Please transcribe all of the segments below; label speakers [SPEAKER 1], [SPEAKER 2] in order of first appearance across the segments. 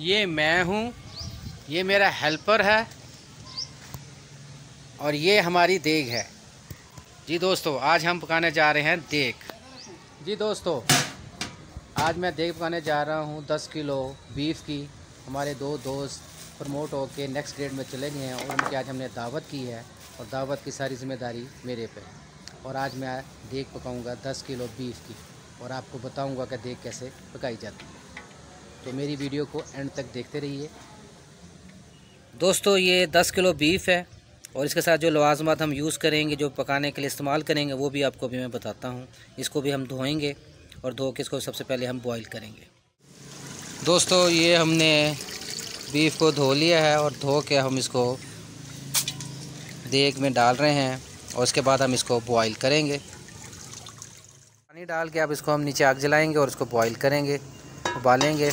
[SPEAKER 1] ये मैं हूँ, ये मेरा हेल्पर है और ये हमारी देग है। जी दोस्तों, आज हम पकाने जा रहे हैं देग। जी दोस्तों, आज मैं देग पकाने जा रहा हूँ दस किलो बीफ की। हमारे दो दोस्त प्रमोट होकर नेक्स्ट ग्रेड में चले गए हैं और उनकी आज हमने दावत की है और दावत की सारी ज़िम्मेदारी मेरे पे और आज मैं देग पकाऊँगा दस किलो बीफ की और आपको बताऊँगा कि देग कैसे पकाई जाती है। तो मेरी वीडियो को एंड तक देखते रहिए। दोस्तों, ये दस किलो बीफ है और इसके साथ जो लवाजमात हम यूज़ करेंगे, जो पकाने के लिए इस्तेमाल करेंगे, वो भी आपको अभी मैं बताता हूँ। इसको भी हम धोएँगे और धो के इसको सबसे पहले हम बॉईल करेंगे। दोस्तों, ये हमने बीफ को धो लिया है और धो के हम इसको देग में डाल रहे हैं और उसके बाद हम इसको बॉईल करेंगे। पानी डाल के अब इसको हम नीचे आग जलाएँगे और इसको बॉईल करेंगे, उबालेंगे।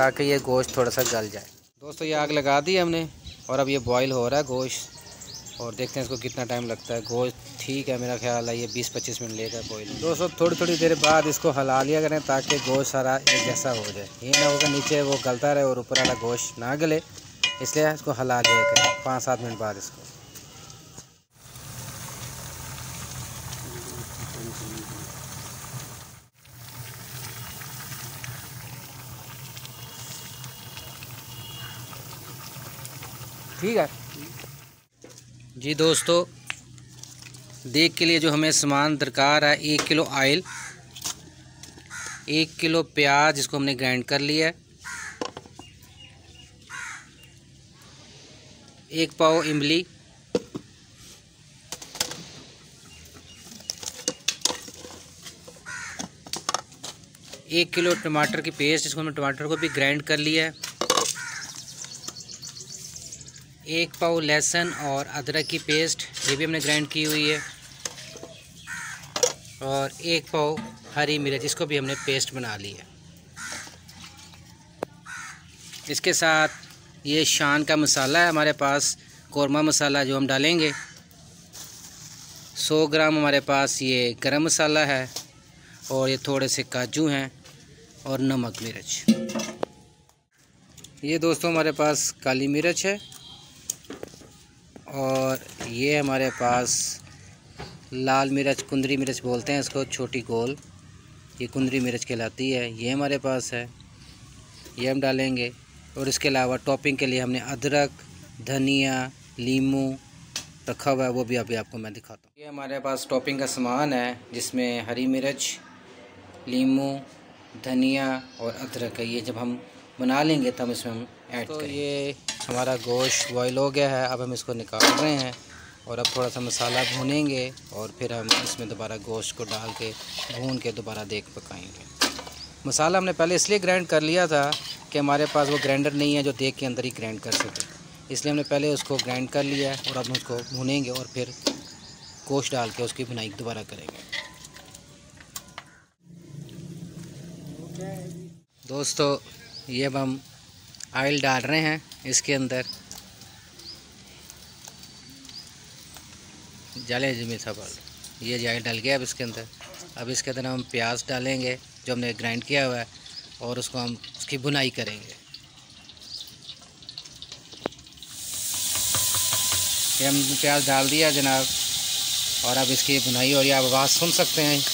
[SPEAKER 1] ताकि ये गोश्त थोड़ा सा गल जाए। दोस्तों, ये आग लगा दी हमने, और अब ये बॉईल हो रहा है गोश्त। और देखते हैं इसको कितना टाइम लगता है। गोश्त ठीक है मेरा ख्याल है, ये 20-25 मिनट लेगा बॉईल दोस्तों थोड़ी थोड़ी देर बाद इसको हला लिया करें ताकि गोश्त सारा एक जैसा हो जाए। ये ना होगा नीचे वो गलता रहे और ऊपर वाला गोश्त ना गले, इसलिए इसको हला लिया करें। पाँच सात मिनट बाद इसको। ठीक है? जी दोस्तों, देख के लिए जो हमें सामान दरकार है, एक किलो आयल, एक किलो प्याज जिसको हमने ग्राइंड कर लिया है। एक पाव इमली, एक किलो टमाटर की पेस्ट जिसको हमने टमाटर को भी ग्राइंड कर लिया है। एक पाव लहसुन और अदरक की पेस्ट, ये भी हमने ग्राइंड की हुई है। और एक पाव हरी मिर्च, इसको भी हमने पेस्ट बना ली है। इसके साथ ये शान का मसाला है हमारे पास, कौरमा मसाला जो हम डालेंगे। 100 ग्राम हमारे पास ये गरम मसाला है और ये थोड़े से काजू हैं और नमक मिर्च। ये दोस्तों हमारे पास काली मिर्च है। और ये हमारे पास लाल मिर्च कुंदरी मिर्च बोलते हैं इसको छोटी गोल। ये कुंदरी मिर्च कहलाती है। ये हमारे पास है। ये हम डालेंगे। और इसके अलावा टॉपिंग के लिए हमने अदरक धनिया लीमू रखा हुआ है वो भी अभी आपको मैं दिखाता हूँ। ये हमारे पास टॉपिंग का सामान है जिसमें हरी मिर्च लीमू धनिया और अदरक है। ये जब हम बना लेंगे तब इसमें हम ऐड तो ये हमारा गोश्त बॉयल हो गया है, अब हम इसको निकाल रहे हैं और अब थोड़ा सा मसाला भूनेंगे और फिर हम इसमें दोबारा गोश्त को डाल के, भून के दोबारा देख पकाएँगे। मसाला हमने पहले इसलिए ग्राइंड कर लिया था कि हमारे पास वो ग्राइंडर नहीं है जो देख के अंदर ही ग्राइंड कर सके। इसलिए हमने पहले उसको ग्राइंड कर लिया और अब उसको भूनेंगे और फिर गोश्त डाल के उसकी बुनाई दोबारा करेंगे। दोस्तों, ये अब हम ऑयल डाल रहे हैं। इसके अंदर जाले जमी सब ये जाए डल गया अब इसके अंदर। अब इसके अंदर हम प्याज डालेंगे, जो हमने ग्राइंड किया हुआ है, और उसको हम, उसकी बुनाई करेंगे। ये हम प्याज डाल दिया जनाब, और अब इसकी बुनाई हो रही है आप आवाज़ सुन सकते हैं।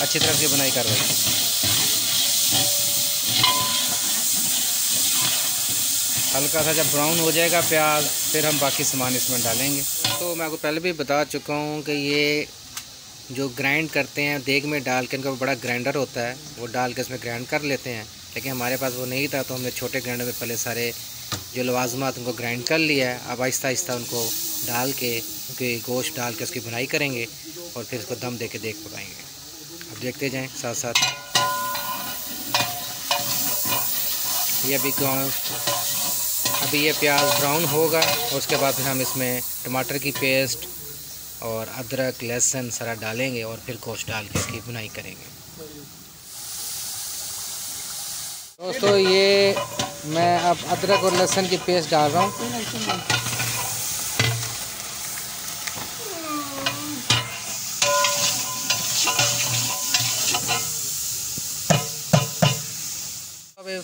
[SPEAKER 1] अच्छी तरह से बुनाई कर रहे हैं। हल्का सा जब ब्राउन हो जाएगा प्याज, फिर हम बाकी सामान इसमें डालेंगे। तो मैं आपको पहले भी बता चुका हूँ कि ये जो ग्राइंड करते हैं, देग में डाल के उनका बड़ा ग्राइंडर होता है, वो डाल के इसमें ग्राइंड कर लेते हैं। लेकिन हमारे पास वो नहीं था तो हमने छोटे ग्राइंडर में पहले सारे जो लवाजमात उनको ग्राइंड कर लिया है। अब आहिस्ता आहिस्ता उनको डाल के, उनके गोश्त डाल के उसकी बुनाई करेंगे और फिर उसको दम दे के देख पकाएँगे अब देखते जाएँ साथ साथ ये अभी अभी ये प्याज ब्राउन होगा, उसके बाद फिर हम इसमें टमाटर की पेस्ट और अदरक, लहसुन सारा डालेंगे और फिर गोश्त डाल के इसकी बुनाई करेंगे। दोस्तों, ये मैं अब अदरक और लहसुन की पेस्ट डाल रहा हूँ।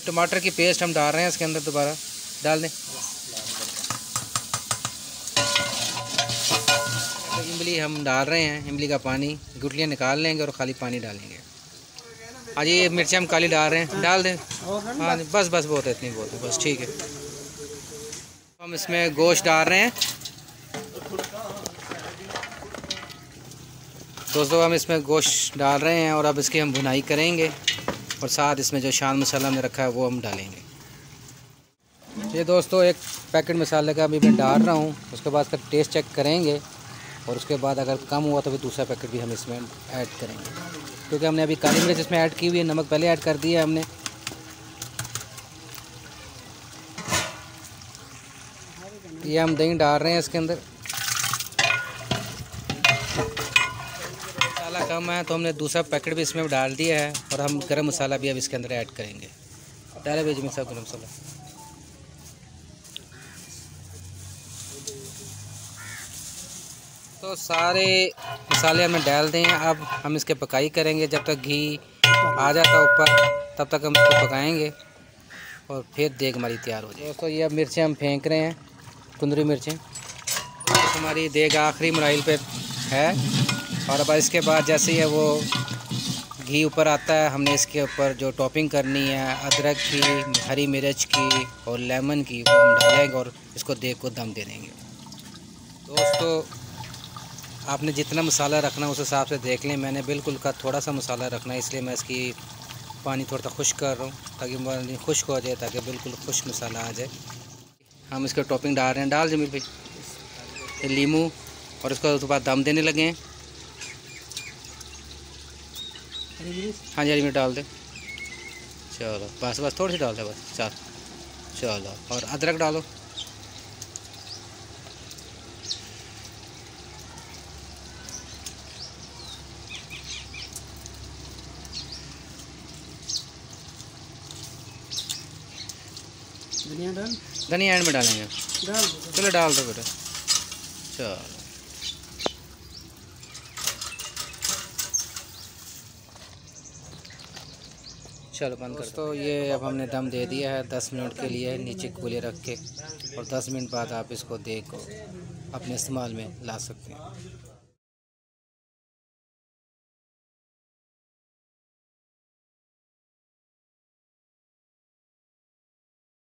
[SPEAKER 1] टमाटर की पेस्ट हम डाल रहे हैं, इसके अंदर दोबारा। डाल दें। तो इमली हम डाल रहे हैं, इमली का पानी गुटलियाँ निकाल लेंगे और खाली पानी डालेंगे। आज ये मिर्ची हम काली डाल रहे हैं, डाल दें। हाँ बस बस, बहुत है, इतनी बहुत है, बस ठीक है। हम इसमें गोश्त डाल रहे हैं। दोस्तों, हम इसमें गोश्त डाल रहे हैं और अब इसकी हम भुनाई करेंगे और साथ इसमें जो शान मसाला हमने रखा है, वो हम डालेंगे। ये दोस्तों एक पैकेट मसाले का अभी मैं डाल रहा हूँ। उसके बाद इसका टेस्ट चेक करेंगे और उसके बाद अगर कम हुआ तो फिर दूसरा पैकेट भी हम इसमें ऐड करेंगे। क्योंकि हमने अभी काली मिर्च इसमें ऐड की हुई है, नमक पहले ऐड कर दिया है हमने। ये हम दही डाल रहे हैं इसके अंदर। मसाला कम है तो हमने दूसरा पैकेट भी इसमें डाल दिया है और हम गरम मसाला भी अब इसके अंदर ऐड करेंगे। डाले भेज में सब गरम मसाला। तो सारे मसाले हमें डाल दें। अब हम इसके पकाई करेंगे। जब तक घी आ जाता ऊपर, तब तक हम इसको पकाएँगे और फिर देग हमारी तैयार हो जाए दोस्तों, ये अब मिर्चें हम फेंक रहे हैं, कुंदरी मिर्चें। तो हमारी देग आखिरी मराइल पे है और अब इसके बाद जैसे ही वो घी ऊपर आता है, हमने इसके ऊपर जो टॉपिंग करनी है, अदरक की, हरी मिर्च की और लेमन की, वो हम डालेंगे और इसको देख को दम दे देंगे। दोस्तों, आपने जितना मसाला रखना उस हिसाब से देख लें। मैंने बिल्कुल का थोड़ा सा मसाला रखना है, इसलिए मैं इसकी पानी थोड़ा सा खुश कर रहा हूँ, ताकि पानी खुश्क हो जाए, ताकि बिल्कुल खुश मसाला आ जाए। हम इसके टॉपिंग डाल रहे हैं। डाल जमील भाई। लीमू और उसको उसके बाद दम देने लगे हैं। हाँ जी हरी मिर्च डाल दे। चलो बस बस थोड़ी सी डाल दे बस चल चलो और अदरक डालो।
[SPEAKER 2] धनिया डाल।
[SPEAKER 1] धनिया एंड में डालेंगे।
[SPEAKER 2] डाल दो।
[SPEAKER 1] चलो डाल दो बेटा। चलो। चलो बंद कर तो ये अब हमने दम दे दिया है। दस मिनट के लिए नीचे कूले रख के और दस मिनट बाद आप इसको देखो अपने इस्तेमाल में ला सकते हैं।